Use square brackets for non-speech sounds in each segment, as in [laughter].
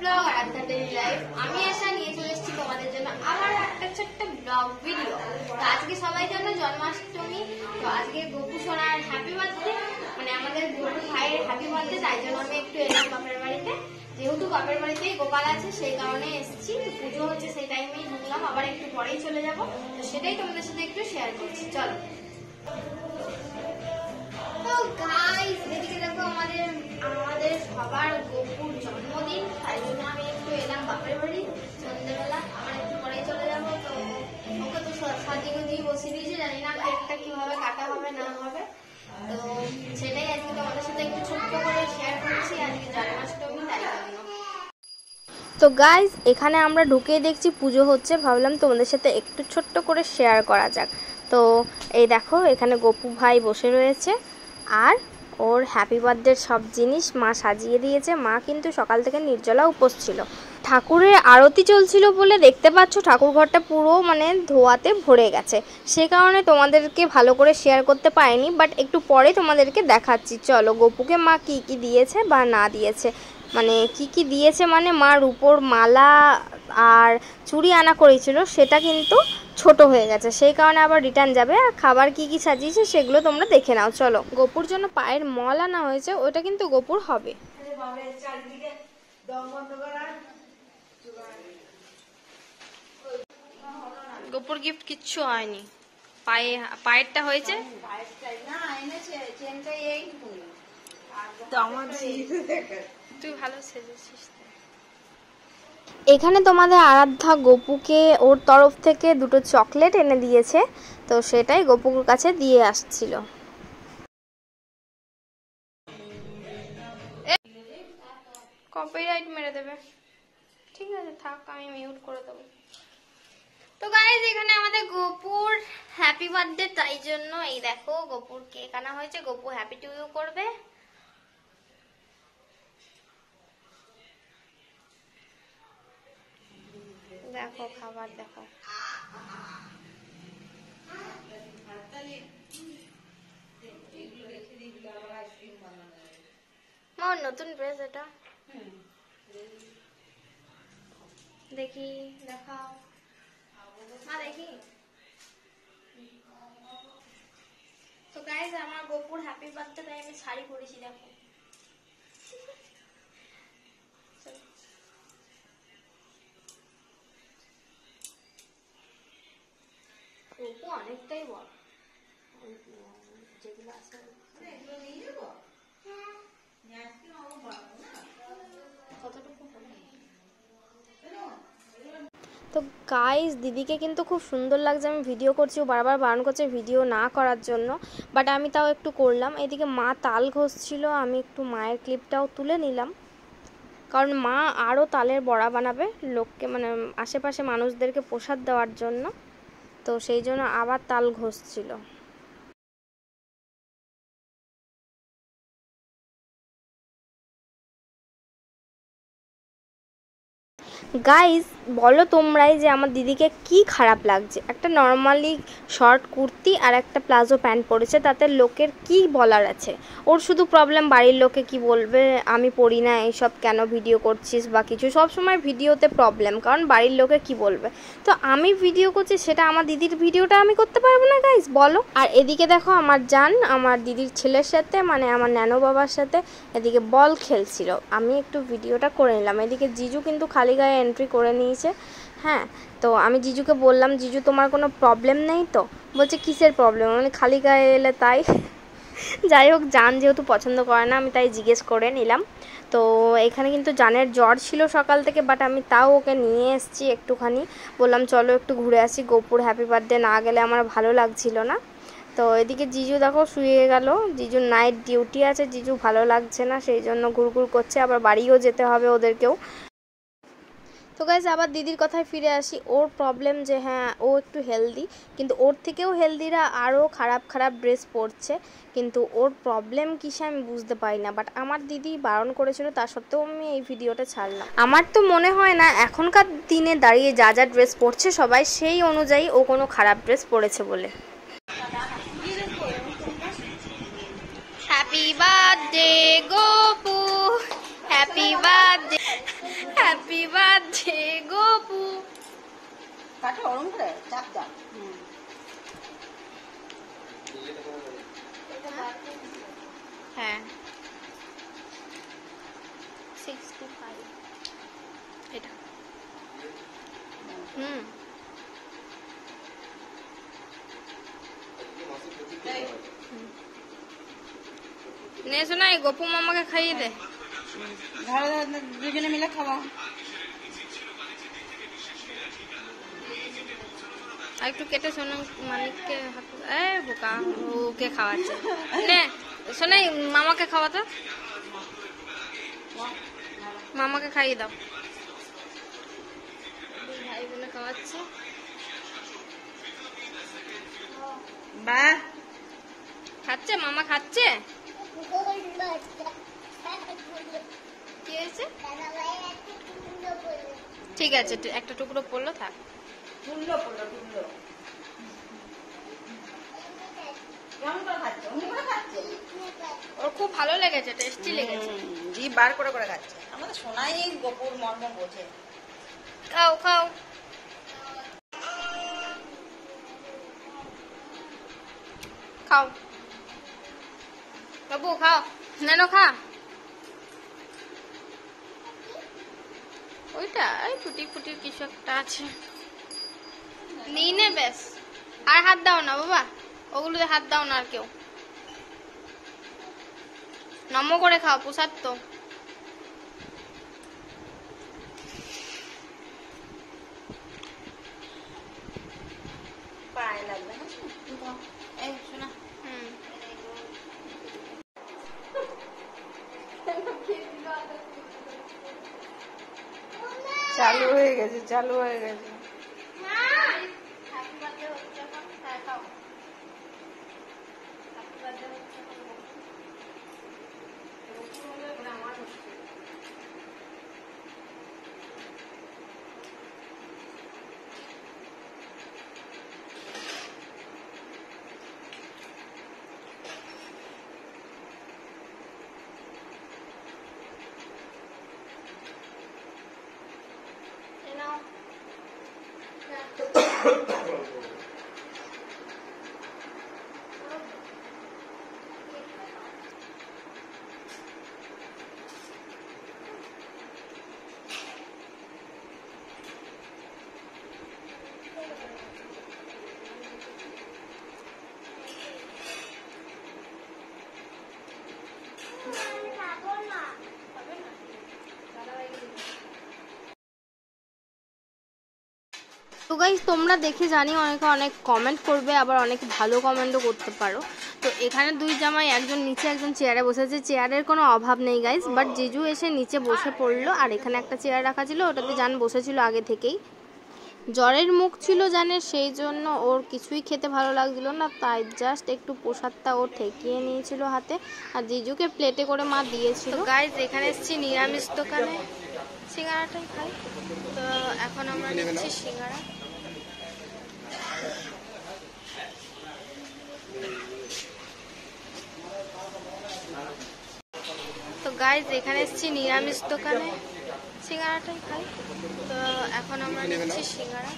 Blog আমি আশা নিয়ে চলে এসেছি তোমাদের জন্য আমার একটা ব্লগ ভিডিও তো আজকে সবাই জন্মাষ্টমী, তো আজকে সোনার হ্যাপি মানে আমাদের ভাইয়ের তাই জন্য আমি একটু এলাম বাপের বাড়িতে। যেহেতু বাপের বাড়িতে গোপাল আছে, সেই কারণে এসেছি। পুজো হচ্ছে সেই টাইমেই ঢুকলাম, আবার একটু পরেই চলে যাব। তো সেটাই তোমাদের সাথে একটু শেয়ার করছি, চলো। তো দেখো আমাদের আমাদের সবার গোপুর জন্মদিন, তাই জন্য আমি একটু এলাম বাপের বাড়ি। সন্ধ্যেবেলা আমার একটু পরেই চলে যাব, তো ওকে তো সাজিয়ে দিয়ে বসিয়ে দিয়েছি, জানি না কেকটা কীভাবে কাটা হবে, না হবে। তো সেটাই আজকে তোমাদের সাথে একটু ছোট্ট করে শেয়ার করছি, আজকে জন্মাষ্টমী, তাই জন্য। তো গাইজ এখানে আমরা ঢুকে দেখছি পুজো হচ্ছে, ভাবলাম তোমাদের সাথে একটু ছোট্ট করে শেয়ার করা যাক। তো এই দেখো, এখানে গপু ভাই বসে রয়েছে, আর ওর হ্যাপি বার্থডের সব জিনিস মা সাজিয়ে দিয়েছে। মা কিন্তু সকাল থেকে নির্জলা উপোস ছিল। ঠাকুরের আরতি চলছিল বলে দেখতে পাচ্ছ, ঠাকুর ঘরটা পুরো মানে ধোয়াতে ভরে গেছে। সে কারণে তোমাদেরকে ভালো করে শেয়ার করতে পারিনি বাট একটু পরে তোমাদেরকে দেখাচ্ছি। চলো, গপুকে মা কি কি দিয়েছে বা না দিয়েছে? মানে কি কি দিয়েছে মানে মার উপর মালা আর চুড়ি আনা করেছিল, সেটা কিন্তু ছোট হয়ে গেছে সেই কারণে আবার রিটার্ন যাবে। আর খাবার কি কি সাজিয়েছে সেগুলো তোমরা দেখে নাও চলো। গোপুর জন্য পায়ের মল আনা হয়েছে ওটা কিন্তু গোপুর হবে। গোপুর গিফট কিচ্ছু হয়নি। পায়ে পায়েরটা হয়েছে? তুই ভালো সেজেছিস এখানে তোমাদের আরাধ্যা গপুকে ওর তরফ থেকে দুটো চকলেট এনে দিয়েছে। তো সেটাই গপুর কাছে দিয়ে আসছিল। কপিরাইট মেরে দেবে। ঠিক আছে থাক আমি মিউট করে দেবো। তো গাইজ এখানে আমাদের গোপুর হ্যাপি বার্থডে তাই জন্য এই দেখো গোপুর কেক আনা হয়েছে গোপু হ্যাপি টু ইউ করবে। দেখো, খাবার দেখো। মা, নতুন ড্রেস এটা। দেখি, দেখাও। মা, দেখি। তো গাইজ আমার গোপুর হ্যাপি বার্থডে তাই আমি শাড়ি পরেছি, দেখো চলো। গোপু তো গাইস দিদিকে কিন্তু খুব সুন্দর লাগছে। আমি ভিডিও করছি, ও বারবার বারণ করছে ভিডিও না করার জন্য। বাট আমি তাও একটু করলাম। এদিকে মা তাল ঘষছিল। আমি একটু মায়ের ক্লিপটাও তুলে নিলাম। কারণ মা আরও তালের বড়া বানাবে লোককে মানে আশেপাশে মানুষদেরকে প্রসাদ দেওয়ার জন্য। তো সেই জন্য আবার তাল ঘষছিল। গাইজ বলো তোমরাই যে আমার দিদিকে কি খারাপ লাগছে। একটা নর্মালি শর্ট কুর্তি আর একটা প্লাজো প্যান্ট পরেছে, তাতে লোকের কি বলার আছে? ওর শুধু প্রবলেম বাড়ির লোকে কি বলবে? আমি পড়ি না, এইসব কেন ভিডিও করছিস বা কিছু? সব সময় ভিডিওতে প্রবলেম কারণ বাড়ির লোকে কি বলবে? তো আমি ভিডিও করছি, সেটা আমার দিদির ভিডিওটা আমি করতে পারব না গাইজ বলো। আর এদিকে দেখো আমার জান, আমার দিদির ছেলের সাথে মানে আমার ন্যানো বাবার সাথে এদিকে বল খেলছিল। আমি একটু ভিডিওটা করে নিলাম। এদিকে জিজু কিন্তু খালি গায়ে এন্ট্রি করে নিয়েছে হ্যাঁ তো আমি জিজুকে বললাম, জিজু, তোমার কোনো প্রবলেম নেই তো? বলছে, কিসের প্রবলেম মানে খালি গায়ে এলে তাই। [laughs] যাই হোক, জান যেহেতু পছন্দ করে না, আমি তাই জিজ্ঞেস করে নিলাম। তো এখানে কিন্তু জানের জ্বর ছিল সকাল থেকে বাট আমি তাও ওকে নিয়ে এসেছি একটুখানি। বললাম, চলো একটু ঘুরে আসি, গোপুর হ্যাপি বার্থডে না গেলে আমার ভালো লাগছিল না। তো এদিকে জিজু দেখো শুয়ে গেল। জিজুর নাইট ডিউটি আছে, জিজু ভালো লাগছে না, সেই জন্য ঘুরঘুর করছে, আবার বাড়িও যেতে হবে ওদেরকেও। তো গাইজ আবার দিদির কথায় ফিরে আসি। ওর প্রবলেম যে হ্যাঁ ও একটু হেলদি কিন্তু ওর থেকেও হেলদিরা আরও খারাপ খারাপ ড্রেস পরছে। কিন্তু ওর প্রবলেম কিসে আমি বুঝতে পারি না। বাট আমার দিদি বারণ করেছিল, তা সত্ত্বেও আমি এই ভিডিওটা ছাড়লাম। আমার তো মনে হয় না, এখনকার দিনে দাঁড়িয়ে যা যা ড্রেস পরছে সবাই, সেই অনুযায়ী ও কোনো খারাপ ড্রেস পরেছে বলে। Happy birthday Gopu happy birthday happy birthday Gopu কাঠে ওরম করে চাপ দাও। হ্যাঁ। সিক্সটি ফাইভ এটা। হুম। নে শোনা এই গপু মামাকে খাইয়ে দে। ঘরে দুজনে মিলে খাওয়া। আর একটু কেটে শোনো মালিককে হাত- এ বোকা ওকে খাওয়াচ্ছে। নে শোনাই মামাকে খাওয়াতো মামাকে খাইয়ে দাও। ভাই বোনে খাওয়াচ্ছে। বাহ। খাচ্ছে মামা খাচ্ছে? কি হয়েছে? ঠিক আছে একটা টুকরো পড়ল থাক। পড়ল ওর খুব ভালো লেগেছে টেস্টি লেগেছে। জিভ বার করে করে খাচ্ছে। আমাদের সোনাই গোপুর মর্ম বোঝে। খাও খাও। খাও। বাবু খাও। নেনো খা। ওইটা, এই ফুটি ফুটির কিছু একটা আছে। নিয়ে নে বেশ আর হাত দাও না বাবা, ওগুলোতে হাত দাও না আর কেউ। নম করে খাও, প্রসাদ তো পায়ে লাগবে না এই শোনা হুম চালু হয়ে গেছে চালু হয়ে গেছে তো গাইজ তোমরা দেখে জানি অনেকে অনেক কমেন্ট করবে, আবার অনেক ভালো কমেন্টও করতে পারো। তো এখানে দুই জামাই, একজন নিচে, একজন চেয়ারে বসেছে। চেয়ারের কোনো অভাব নেই গাইজ বাট জিজু এসে নিচে বসে পড়ল, আর এখানে একটা চেয়ার রাখা ছিল, ওটাতে জান বসেছিল আগে থেকেই। জ্বরের মুখ ছিল জানে সেই জন্য ওর কিছুই খেতে ভালো লাগছিল না, তাই জাস্ট একটু প্রসাদটা ও ঠেকিয়ে নিয়েছিল হাতে, আর জিজুকে প্লেটে করে মা দিয়েছিল। গাইজ এখানে এসেছি নিরামিষ দোকানে। সিঙ্গারাটাই খাই। এখন আমরা নিচ্ছি সিঙ্গারা তো গাইজ এখানে এসেছি নিরামিষ দোকানে সিঙ্গারাটাই খাই তো এখন আমরা নিচ্ছি সিঙ্গারা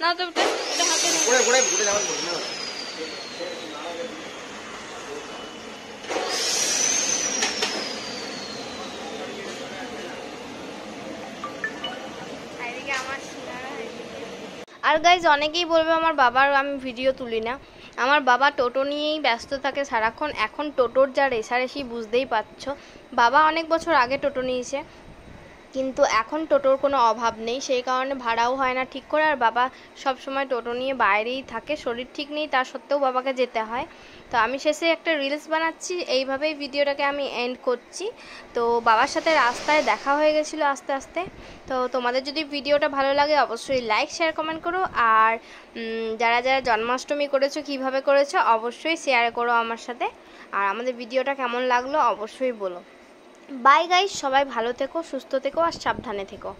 না তো এটা এটা হাতে আর গাইজ অনেকেই বলবে আমার বাবার আমি ভিডিও তুলি না। আমার বাবা টোটো নিয়েই ব্যস্ত থাকে সারাক্ষণ। এখন টোটোর যা রেশারেশি, বুঝতেই পারছ। বাবা অনেক বছর আগে টোটো নিয়েছে। কিন্তু এখন টোটোর কোনো অভাব নেই। সেই কারণে ভাড়াও হয় না ঠিক করে। আর বাবা সব সময় টোটো নিয়ে বাইরেই থাকে। শরীর ঠিক নেই, তা সত্ত্বেও বাবাকে যেতে হয়। তো আমি শেষে একটা রিলস বানাচ্ছি। এইভাবেই ভিডিওটাকে আমি এন্ড করছি। তো বাবার সাথে রাস্তায় দেখা হয়ে গেছিল আস্তে আস্তে। তো তোমাদের যদি ভিডিওটা ভালো লাগে অবশ্যই লাইক শেয়ার কমেন্ট করো। আর যারা যারা জন্মাষ্টমী করেছ, কীভাবে করেছ, অবশ্যই শেয়ার করো আমার সাথে। আর আমাদের ভিডিওটা কেমন লাগল অবশ্যই বলো। বাই গাইজ সবাই ভালো থেকো সুস্থ থেকো আর সাবধানে থেকো।